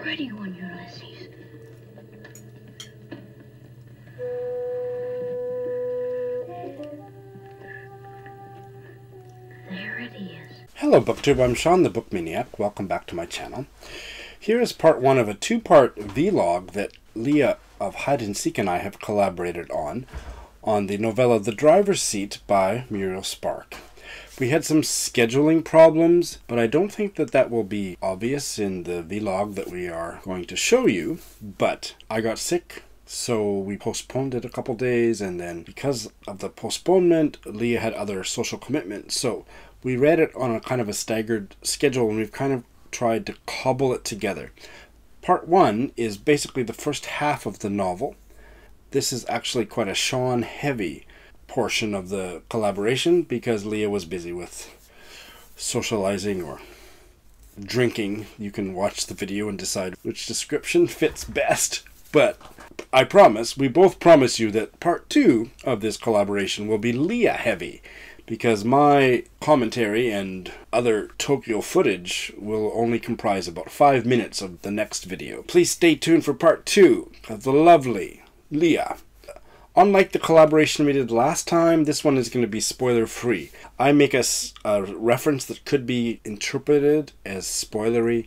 pretty one, Ulysses. There it is. Hello BookTube, I'm Shawn the Book Maniac. Welcome back to my channel. Here is part one of a two-part vlog that Lia of Hyde and Seek and I have collaborated on, on the novella The Driver's Seat by Muriel Spark. We had some scheduling problems, but I don't think that that will be obvious in the vlog that we are going to show you. But I got sick, so we postponed it a couple days, and then because of the postponement, Lia had other social commitments. So we read it on a kind of a staggered schedule, and we've kind of tried to cobble it together. Part one is basically the first half of the novel. This is actually quite a Shawn heavy portion of the collaboration because Lia was busy with socializing or drinking. You can watch the video and decide which description fits best. But I promise, we both promise you that part two of this collaboration will be Lia heavy because my commentary and other Tokyo footage will only comprise about five minutes of the next video. Please stay tuned for part two of the lovely Lia. Unlike the collaboration we did last time, this one is going to be spoiler free. I make a, a, reference that could be interpreted as spoilery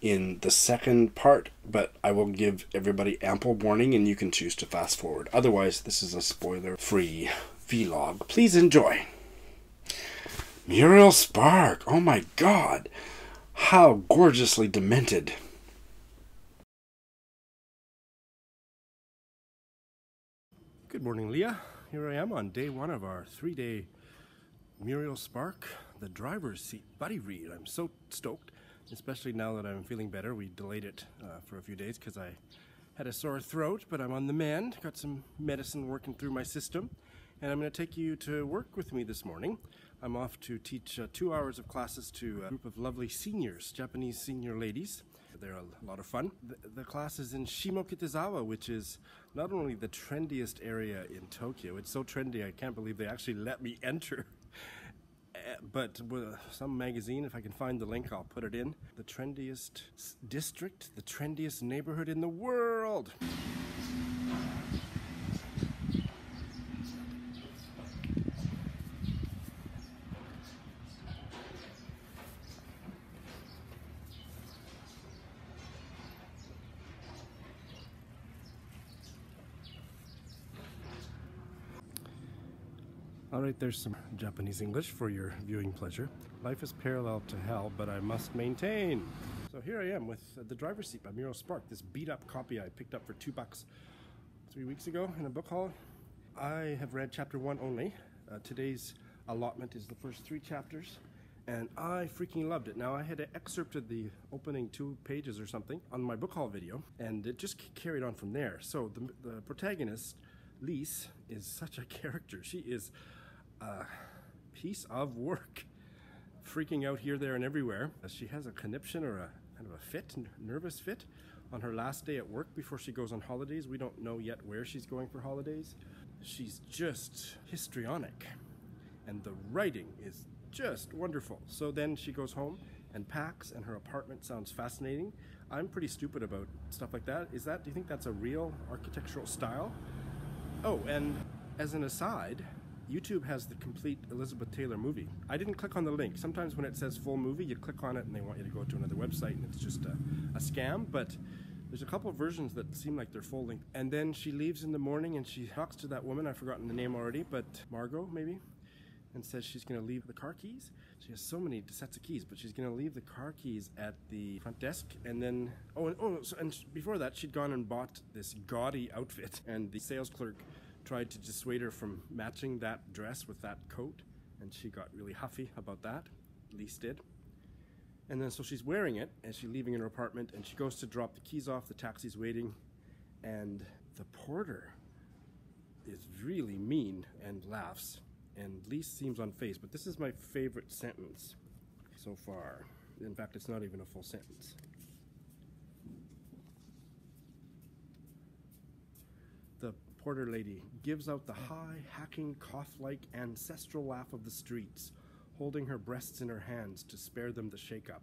in the second part, but I will give everybody ample warning and you can choose to fast forward. Otherwise, this is a spoiler free vlog. Please enjoy. Muriel Spark, oh my god, how gorgeously demented. Good morning, Lia. Here I am on day one of our three day Muriel Spark, the driver's seat buddy read. I'm so stoked, especially now that I'm feeling better. We delayed it uh, for a few days because I had a sore throat, but I'm on the mend. Got some medicine working through my system, and I'm going to take you to work with me this morning. I'm off to teach uh, two hours of classes to a group of lovely seniors, Japanese senior ladies. They're a lot of fun. The, the class is in Shimokitazawa, which is not only the trendiest area in Tokyo, it's so trendy I can't believe they actually let me enter. Uh, but uh, some magazine, if I can find the link, I'll put it in. The trendiest district, the trendiest neighborhood in the world. Alright, there's some Japanese English for your viewing pleasure. Life is parallel to hell, but I must maintain. So here I am with The Driver's Seat by Muriel Spark, this beat up copy I picked up for two bucks three weeks ago in a book haul. I have read chapter one only. Uh, today's allotment is the first three chapters, and I freaking loved it. Now, I had excerpted the opening two pages or something on my book haul video, and it just carried on from there. So the, the protagonist, Lise, is such a character. She is piece of work. Freaking out here, there, and everywhere. She has a conniption or a kind of a fit, nervous fit, on her last day at work before she goes on holidays. We don't know yet where she's going for holidays. She's just histrionic, and the writing is just wonderful. So then she goes home and packs, and her apartment sounds fascinating. I'm pretty stupid about stuff like that. Is that, do you think that's a real architectural style? Oh, and as an aside, YouTube has the complete Elizabeth Taylor movie. I didn't click on the link. Sometimes when it says full movie, you click on it and they want you to go to another website and it's just a, a scam. But there's a couple of versions that seem like they're full length. And then she leaves in the morning and she talks to that woman, I've forgotten the name already, but Margot maybe, and says she's going to leave the car keys. She has so many sets of keys, but she's going to leave the car keys at the front desk. And then, oh, and, oh, so, and before that, she'd gone and bought this gaudy outfit. And the sales clerk tried to dissuade her from matching that dress with that coat, and she got really huffy about that. Lise did. And then so she's wearing it and she's leaving in her apartment, and she goes to drop the keys off. The taxi's waiting, and the porter is really mean and laughs. And Lise seems unfazed, but this is my favorite sentence so far. In fact, it's not even a full sentence. Porter lady gives out the high, hacking, cough-like ancestral laugh of the streets, holding her breasts in her hands to spare them the shake-up.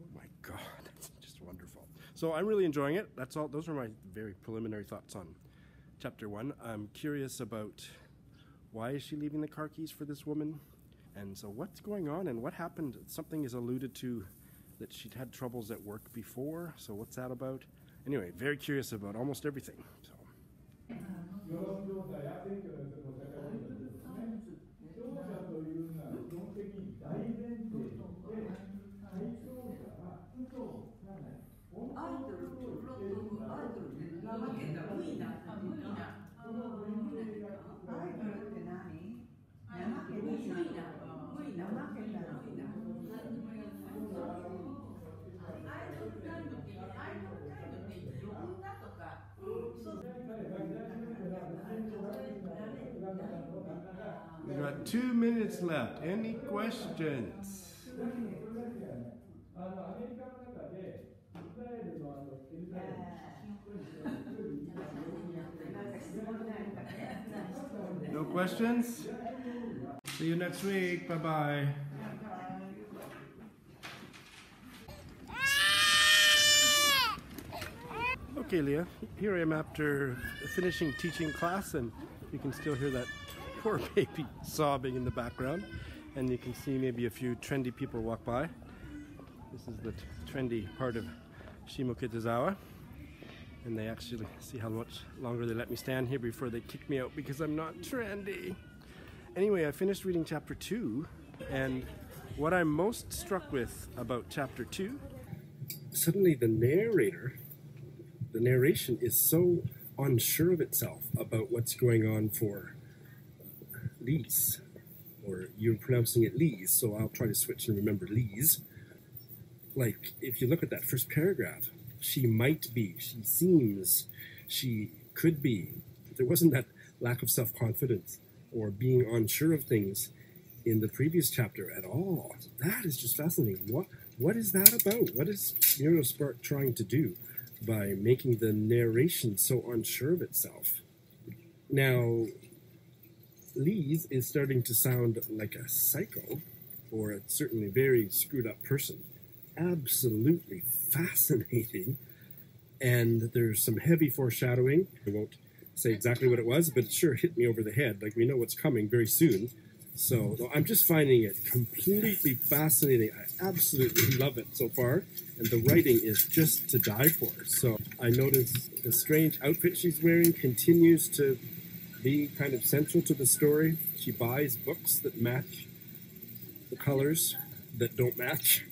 Oh my god, that's just wonderful. So I'm really enjoying it. That's all. Those are my very preliminary thoughts on chapter one. I'm curious about why is she leaving the car keys for this woman, and so what's going on and what happened. Something is alluded to that she'd had troubles at work before. So what's that about? Anyway, very curious about almost everything. 여러분도 two minutes left. Any questions? No questions? See you next week. Bye-bye. Okay, Lia, here I am after finishing teaching class, and you can still hear that poor baby sobbing in the background. And you can see maybe a few trendy people walk by. This is the trendy part of Shimokitazawa. And they actually see how much longer they let me stand here before they kick me out because I'm not trendy. Anyway, I finished reading chapter two, and what I'm most struck with about chapter two suddenly the narrator, the narration is so unsure of itself about what's going on for Lise, or you're pronouncing it Lees, so I'll try to switch and remember Lees. Like, if you look at that first paragraph, she might be, she seems, she could be. There wasn't that lack of self confidence or being unsure of things in the previous chapter at all. That is just fascinating. What what is that about? What is Muriel Spark trying to do by making the narration so unsure of itself? Now, Lise is starting to sound like a psycho, or a certainly very screwed up person. Absolutely fascinating. And there's some heavy foreshadowing. I won't say exactly what it was, but it sure hit me over the head. Like we know what's coming very soon. So I'm just finding it completely fascinating. I absolutely love it so far, and the writing is just to die for. So I notice the strange outfit she's wearing continues to be kind of central to the story. She buys books that match the colors that don't match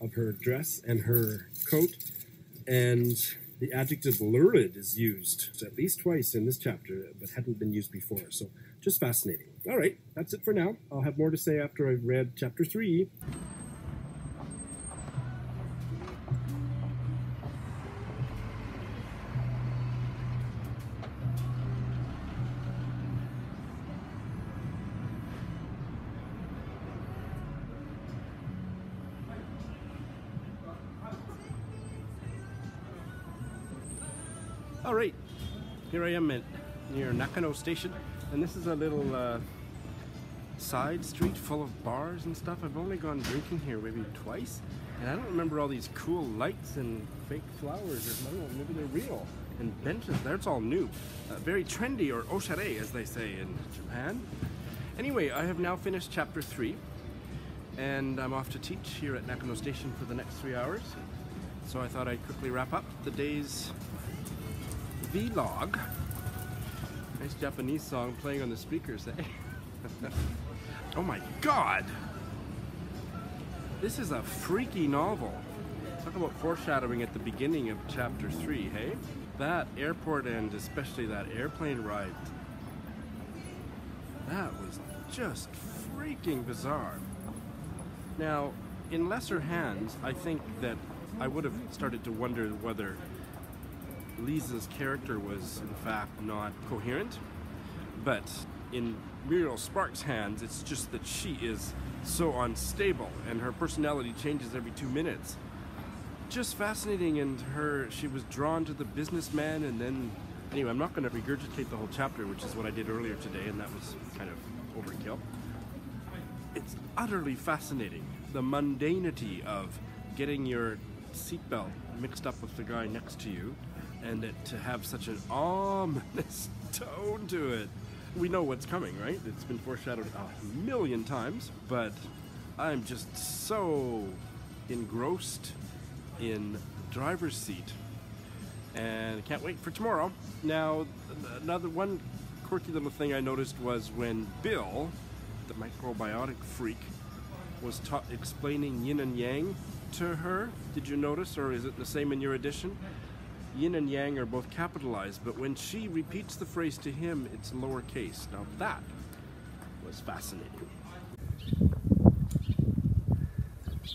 of her dress and her coat, and the adjective lurid is used at least twice in this chapter, but hadn't been used before. So just fascinating. All right, that's it for now. I'll have more to say after I've read chapter three. Am at near Nakano Station, and this is a little uh, side street full of bars and stuff. I've only gone drinking here maybe twice, and I don't remember all these cool lights and fake flowers. Or I don't know, maybe they're real. And benches, that's all new. Uh, very trendy, or oshare as they say in Japan. Anyway, I have now finished chapter three, and I'm off to teach here at Nakano Station for the next three hours. So I thought I'd quickly wrap up the day's vlog. Nice Japanese song playing on the speakers, eh? oh my god! This is a freaky novel. Talk about foreshadowing at the beginning of chapter 3, hey? That airport and especially that airplane ride. That was just freaking bizarre. Now, in lesser hands, I think that I would have started to wonder whether Lisa's character was in fact not coherent, but in Muriel Sparks' hands, it's just that she is so unstable and her personality changes every two minutes. Just fascinating, and her she was drawn to the businessman, and then anyway, I'm not going to regurgitate the whole chapter, which is what I did earlier today, and that was kind of overkill. It's utterly fascinating the mundanity of getting your seatbelt mixed up with the guy next to you, and it to have such an ominous tone to it. We know what's coming, right? It's been foreshadowed a million times, but I'm just so engrossed in driver's seat and can't wait for tomorrow. Now, another one quirky little thing I noticed was when Bill, the microbiotic freak, was explaining yin and yang to her. Did you notice, or is it the same in your edition? Yin and yang are both capitalized, but when she repeats the phrase to him, it's lowercase. Now that was fascinating.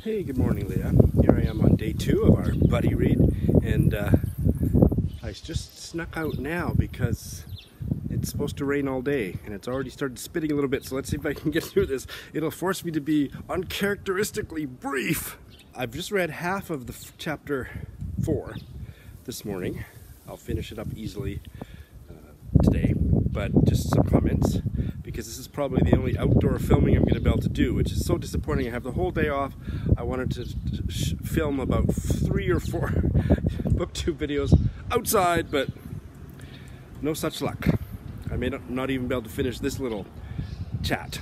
Hey, good morning, Lia. Here I am on day two of our buddy read, and uh, I just snuck out now because it's supposed to rain all day and it's already started spitting a little bit so let's see if I can get through this. It'll force me to be uncharacteristically brief. I've just read half of the chapter 4 this morning. I'll finish it up easily uh, today but just some comments because this is probably the only outdoor filming I'm going to be able to do, which is so disappointing. I have the whole day off. I wanted to film about three or four booktube videos outside, but no such luck. I may not, not even be able to finish this little chat.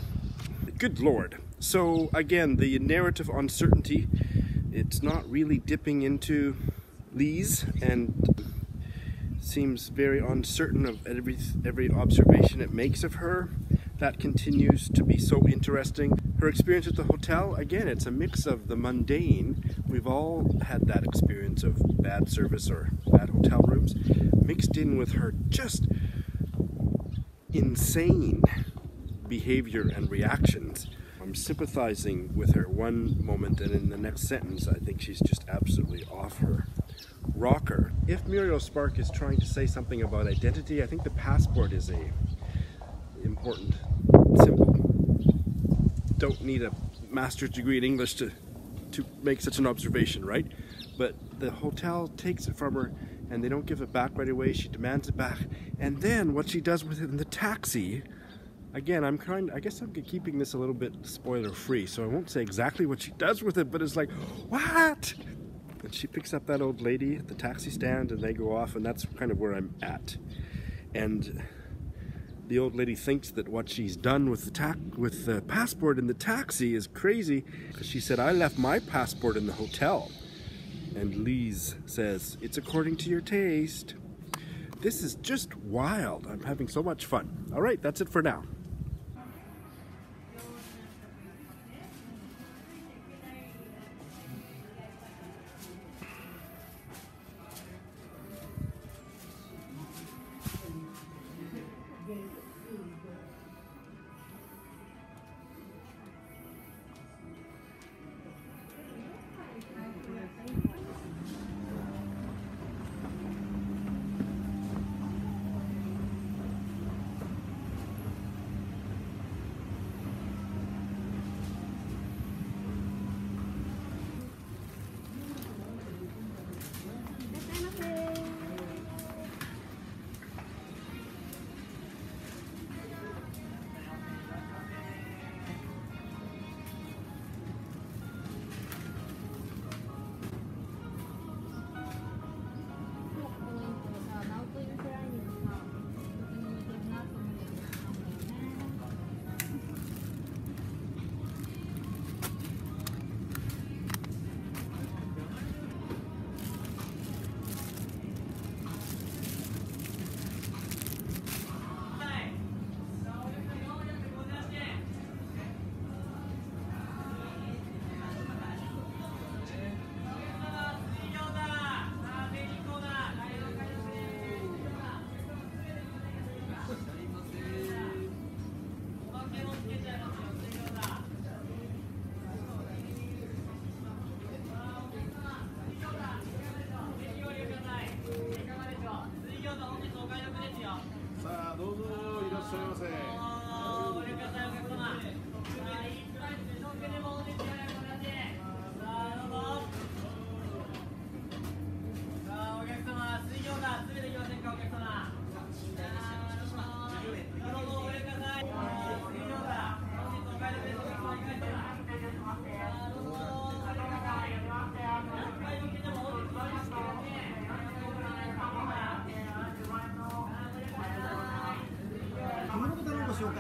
Good lord. So again, the narrative uncertainty, it's not really dipping into Lise and seems very uncertain of every, every observation it makes of her. That continues to be so interesting. Her experience at the hotel, again, it's a mix of the mundane. We've all had that experience of bad service or bad hotel rooms, mixed in with her just insane behavior and reactions. I'm sympathizing with her one moment, and in the next sentence, I think she's just absolutely off her rocker. If Muriel Spark is trying to say something about identity, I think the passport is a important symbol. Don't need a master's degree in English to to make such an observation, right? But the hotel takes it from her and they don't give it back right away. She demands it back. And then what she does with it in the taxi, again, I'm kind I guess I'm keeping this a little bit spoiler free, so I won't say exactly what she does with it, but it's like, what? And she picks up that old lady at the taxi stand and they go off and that's kind of where I'm at. And the old lady thinks that what she's done with the ta- with the passport in the taxi is crazy because she said I left my passport in the hotel. And Lise says, "It's according to your taste." This is just wild. I'm having so much fun. All right, that's it for now.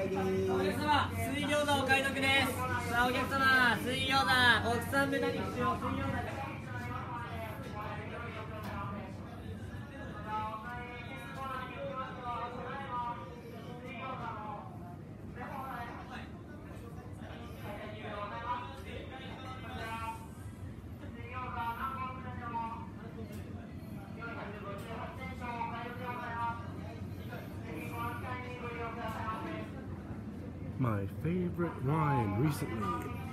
お客様水餃子お買い得です。さあお客様水餃子。国産豚肉使用水餃子「My favorite wine recently."「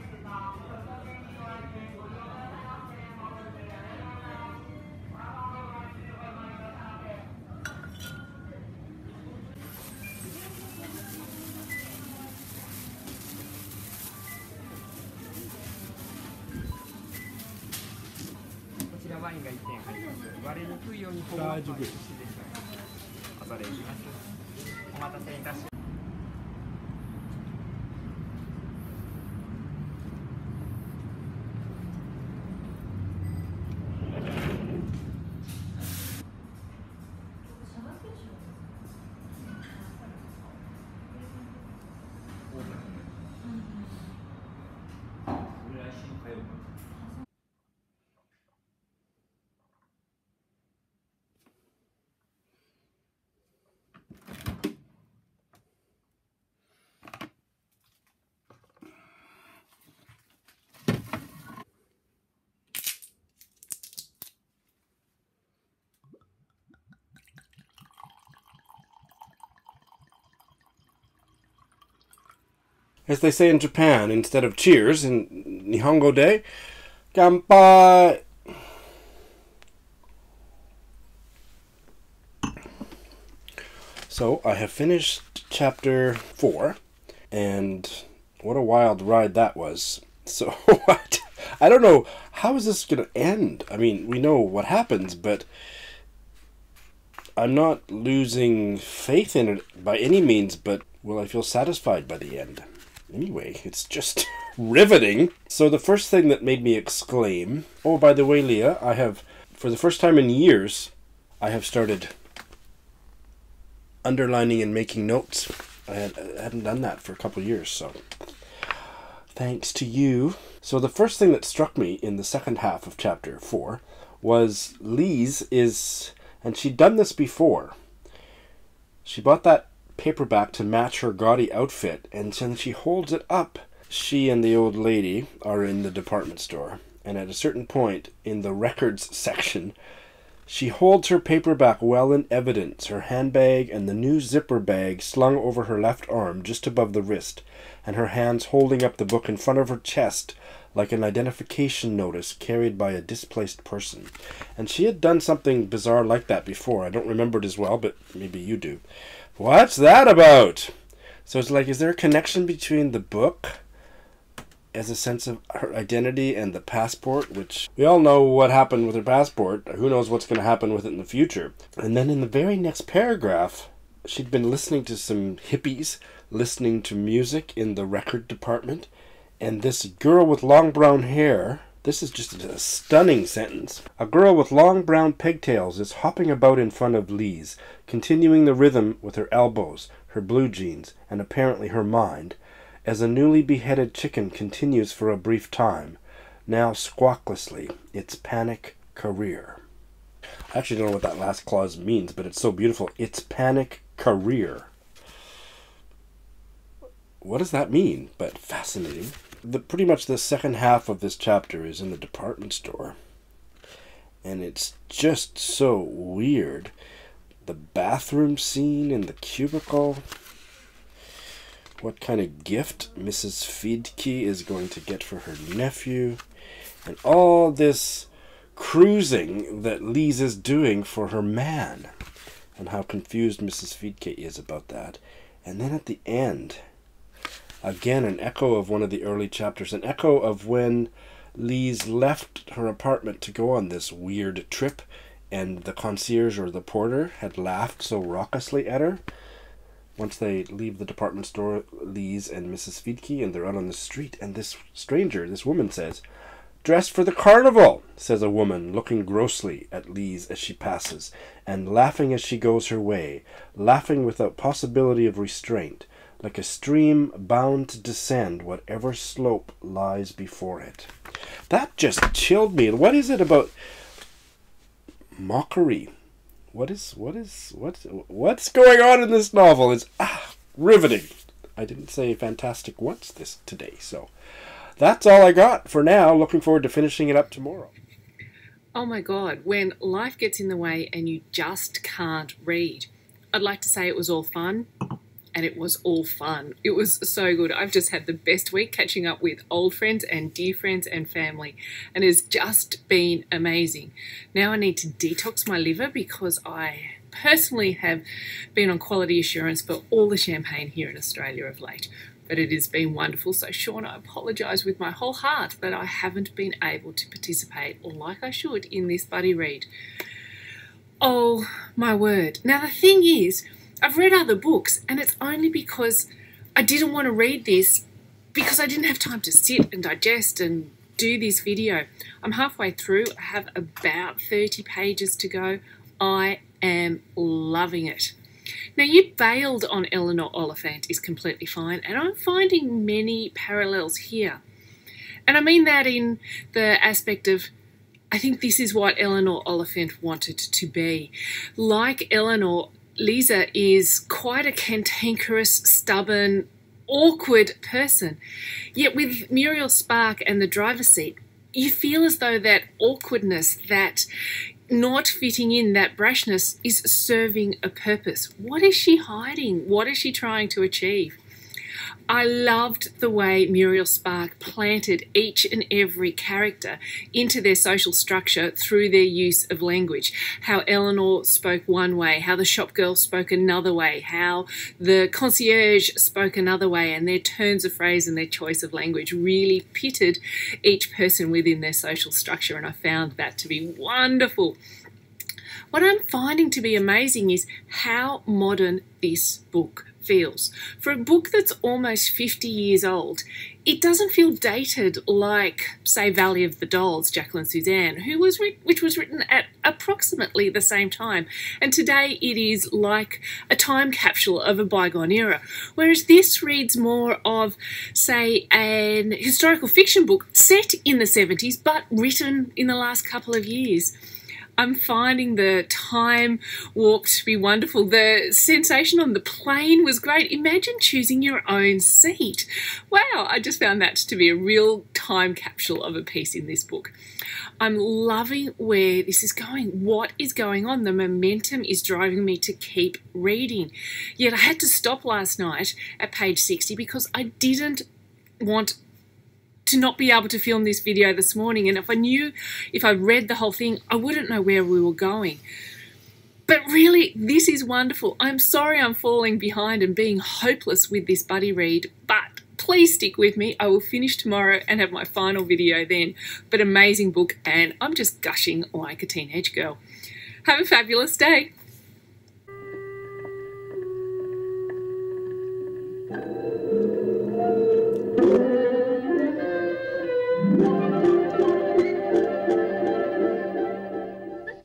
As they say in Japan, instead of cheers in Nihongo Day, Gampai. So I have finished chapter four, and what a wild ride that was. So what? I don't know how is this going to end. I mean, we know what happens, but I'm not losing faith in it by any means. But will I feel satisfied by the end? Anyway, it's just riveting. So the first thing that made me exclaim, oh, by the way, Lia, I have, for the first time in years, I have started underlining and making notes. I, had, I hadn't done that for a couple years, so thanks to you. So the first thing that struck me in the second half of chapter four was Lise is, and she'd done this before. She bought that paperback to match her gaudy outfit, and since she holds it up. She and the old lady are in the department store, and at a certain point in the records section, she holds her paperback well in evidence, her handbag and the new zipper bag slung over her left arm just above the wrist, and her hands holding up the book in front of her chest like an identification notice carried by a displaced person. And she had done something bizarre like that before. I don't remember it as well, but maybe you do. What's that about? So it's like, is there a connection between the book as a sense of her identity and the passport, which we all know what happened with her passport. Who knows what's going to happen with it in the future? And then in the very next paragraph, she'd been listening to some hippies, listening to music in the record department, and this girl with long brown hair. This is just a stunning sentence. A girl with long brown pigtails is hopping about in front of Lise, continuing the rhythm with her elbows, her blue jeans, and apparently her mind, as a newly beheaded chicken continues for a brief time, now squawklessly, its panic career. I actually don't know what that last clause means, but it's so beautiful. Its panic career. What does that mean? But fascinating. The pretty much the second half of this chapter is in the department store. And it's just so weird. The bathroom scene in the cubicle what kind of gift Mrs. Fiedke is going to get for her nephew, and all this cruising that Lise is doing for her man, and how confused Mrs. Fiedke is about that. And then at the end, again, an echo of one of the early chapters, an echo of when Lise left her apartment to go on this weird trip, and the concierge or the porter had laughed so raucously at her. Once they leave the department store, Lise and Mrs. Fiedke, and they're out on the street, and this stranger, this woman says, Dressed for the carnival, says a woman, looking grossly at Lise as she passes, and laughing as she goes her way, laughing without possibility of restraint, like a stream bound to descend whatever slope lies before it. That just chilled me. What is it about mockery? What is what is what what's going on in this novel? It's ah, riveting. I didn't say fantastic once this today, so that's all I got for now. Looking forward to finishing it up tomorrow. Oh my God, when life gets in the way and you just can't read. I'd like to say it was all fun, and it was all fun. It was so good. I've just had the best week catching up with old friends and dear friends and family, and it's just been amazing. Now I need to detox my liver because I personally have been on quality assurance for all the champagne here in Australia of late. But it has been wonderful. So, Shawn, I apologise with my whole heart that I haven't been able to participate like I should in this buddy read. Oh, my word. Now, the thing is, I've read other books, and it's only because I didn't want to read this because I didn't have time to sit and digest and do this video. I'm halfway through, I have about 30 pages to go. I am loving it. Now, you bailed on Eleanor Oliphant is completely fine, and I'm finding many parallels here. And I mean that in the aspect of I think this is what Eleanor Oliphant wanted to be. Like Eleanor, Lisa is quite a cantankerous, stubborn, awkward person. Yet with Muriel Spark and the driver's seat, you feel as though that awkwardness, that not fitting in, that brashness is serving a purpose. What is she hiding? What is she trying to achieve? I loved the way Muriel Spark planted each and every character into their social structure through their use of language. How Eleanor spoke one way, how the shop girl spoke another way, how the concierge spoke another way, and their turns of phrase and their choice of language really pitted each person within their social structure, and I found that to be wonderful. What I'm finding to be amazing is how modern this book feels. For a book that's almost 50 years old, it doesn't feel dated like, say, Valley of the Dolls, Jacqueline Susann, who was which was written at approximately the same time. And today it is like a time capsule of a bygone era. Whereas this reads more of, say, an historical fiction book set in the 70s but written in the last couple of years. I'm finding the time walk to be wonderful. The sensation on the plane was great. Imagine choosing your own seat. Wow, I just found that to be a real time capsule of a piece in this book. I'm loving where this is going. What is going on? The momentum is driving me to keep reading. Yet I had to stop last night at page 60 because I didn't want to not be able to film this video this morning. And if I knew, if I read the whole thing, I wouldn't know where we were going. But really, this is wonderful. I'm sorry I'm falling behind and being hopeless with this buddy read, but please stick with me. I will finish tomorrow and have my final video then. But amazing book, and I'm just gushing like a teenage girl. Have a fabulous day.